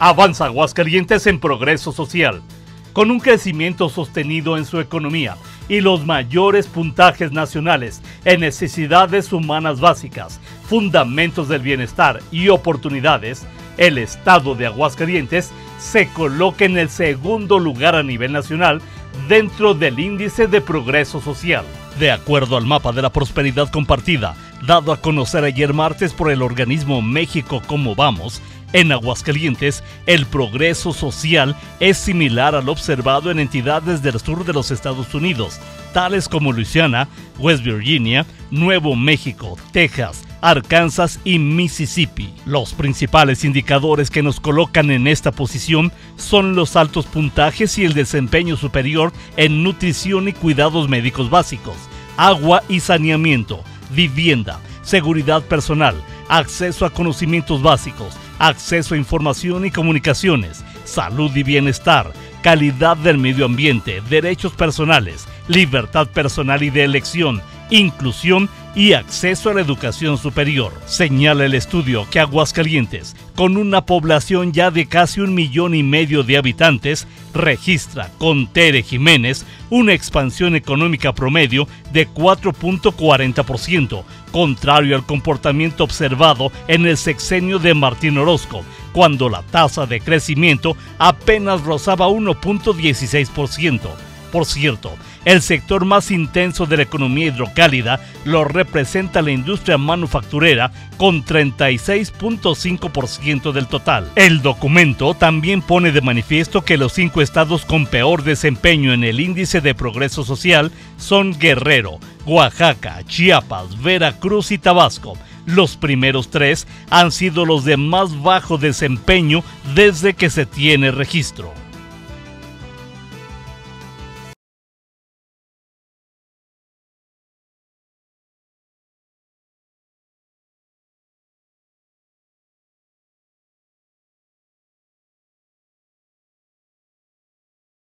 Avanza Aguascalientes en progreso social, con un crecimiento sostenido en su economía y los mayores puntajes nacionales en necesidades humanas básicas, fundamentos del bienestar y oportunidades, el estado de Aguascalientes se coloca en el segundo lugar a nivel nacional dentro del índice de progreso social. De acuerdo al mapa de la prosperidad compartida, dado a conocer ayer martes por el organismo México Como Vamos, en Aguascalientes, el progreso social es similar al observado en entidades del sur de los Estados Unidos, tales como Luisiana, West Virginia, Nuevo México, Texas, Arkansas y Mississippi. Los principales indicadores que nos colocan en esta posición son los altos puntajes y el desempeño superior en nutrición y cuidados médicos básicos, agua y saneamiento, vivienda, seguridad personal, acceso a conocimientos básicos, acceso a información y comunicaciones, salud y bienestar, calidad del medio ambiente, derechos personales, libertad personal y de elección, inclusión y acceso a la educación superior. Señala el estudio que Aguascalientes, con una población ya de casi un millón y medio de habitantes, registra con Tere Jiménez una expansión económica promedio de 4.40%, contrario al comportamiento observado en el sexenio de Martín Orozco, cuando la tasa de crecimiento apenas rozaba 1.16%. Por cierto, el sector más intenso de la economía hidrocálida lo representa la industria manufacturera con 36.5% del total. El documento también pone de manifiesto que los cinco estados con peor desempeño en el índice de progreso social son Guerrero, Oaxaca, Chiapas, Veracruz y Tabasco. Los primeros tres han sido los de más bajo desempeño desde que se tiene registro.